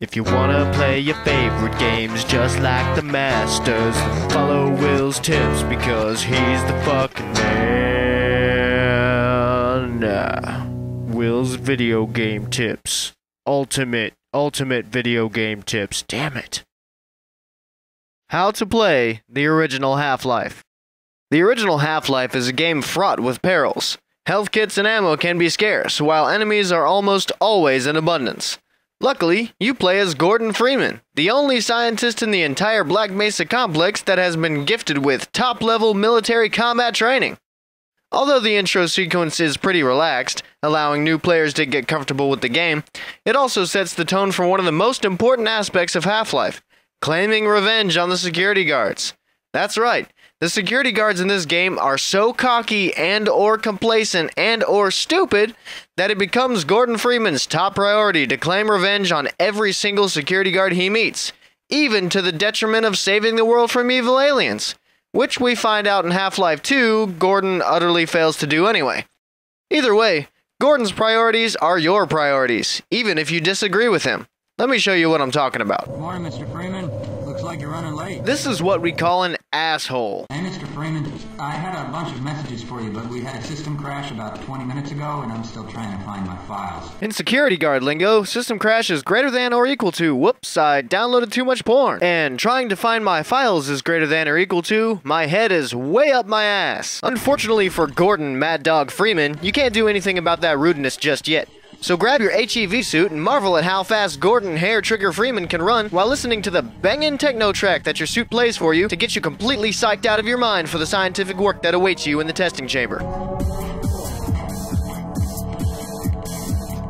If you wanna play your favorite games just like the masters, follow Will's tips because he's the fucking man. Will's video game tips. Ultimate, ultimate video game tips. Damn it. How to play the original Half Life. The original Half Life is a game fraught with perils. Health kits and ammo can be scarce, while enemies are almost always in abundance. Luckily, you play as Gordon Freeman, the only scientist in the entire Black Mesa complex that has been gifted with top level military combat training. Although the intro sequence is pretty relaxed, allowing new players to get comfortable with the game, it also sets the tone for one of the most important aspects of Half Life claiming revenge on the security guards. That's right. The security guards in this game are so cocky and or complacent and or stupid that it becomes Gordon Freeman's top priority to claim revenge on every single security guard he meets, even to the detriment of saving the world from evil aliens, which we find out in Half-Life 2 Gordon utterly fails to do anyway. Either way, Gordon's priorities are your priorities, even if you disagree with him. Let me show you what I'm talking about. Good morning, Mr. Freeman. Looks like you're running late. This is what we call an asshole. Hey, Mr. Freeman, I had a bunch of messages for you, but we had a system crash about 20 minutes ago, and I'm still trying to find my files. In security guard lingo, system crash is greater than or equal to, whoops, I downloaded too much porn. And trying to find my files is greater than or equal to, my head is way up my ass. Unfortunately for Gordon Mad Dog Freeman, you can't do anything about that rudeness just yet. So grab your HEV suit and marvel at how fast Gordon Hair Trigger Freeman can run while listening to the bangin' techno track that your suit plays for you to get you completely psyched out of your mind for the scientific work that awaits you in the testing chamber.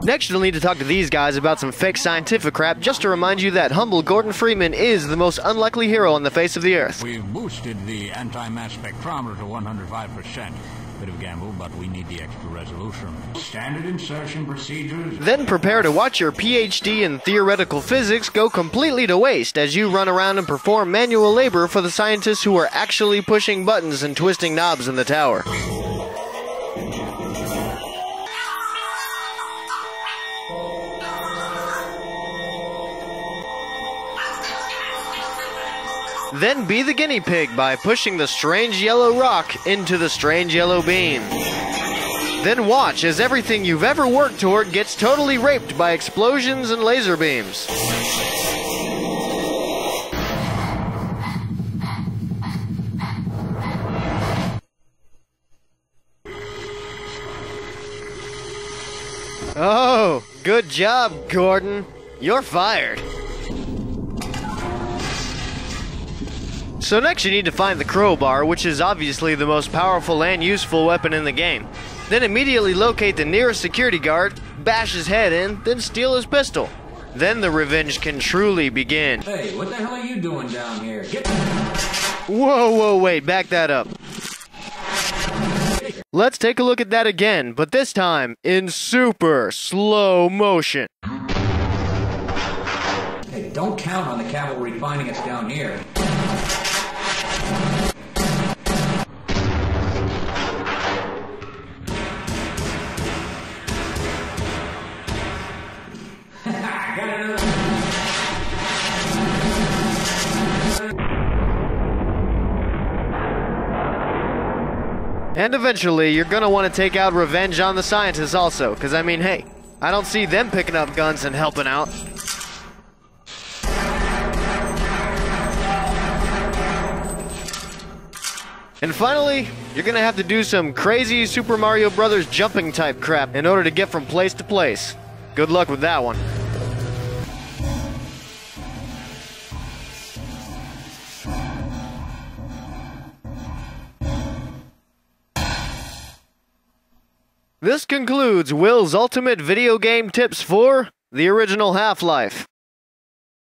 Next, you'll need to talk to these guys about some fake scientific crap just to remind you that humble Gordon Freeman is the most unlikely hero on the face of the earth. We've boosted the anti-mass spectrometer to 105%. Bit of gamble, but we need the extra resolution. Standard insertion procedures. Then prepare to watch your PhD in theoretical physics go completely to waste as you run around and perform manual labor for the scientists who are actually pushing buttons and twisting knobs in the tower. Then be the guinea pig by pushing the strange yellow rock into the strange yellow beam. Then watch as everything you've ever worked toward gets totally raped by explosions and laser beams. Oh, good job, Gordon. You're fired. So next you need to find the crowbar, which is obviously the most powerful and useful weapon in the game. Then immediately locate the nearest security guard, bash his head in, then steal his pistol. Then the revenge can truly begin. Hey, what the hell are you doing down here? Get. Whoa, whoa, wait, back that up. Let's take a look at that again, but this time in super slow motion. Hey, don't count on the cavalry finding us down here. And eventually, you're gonna want to take out revenge on the scientists also, because I mean, hey, I don't see them picking up guns and helping out. And finally, you're gonna have to do some crazy Super Mario Brothers jumping type crap in order to get from place to place. Good luck with that one. This concludes Will's ultimate video game tips for the original Half-Life.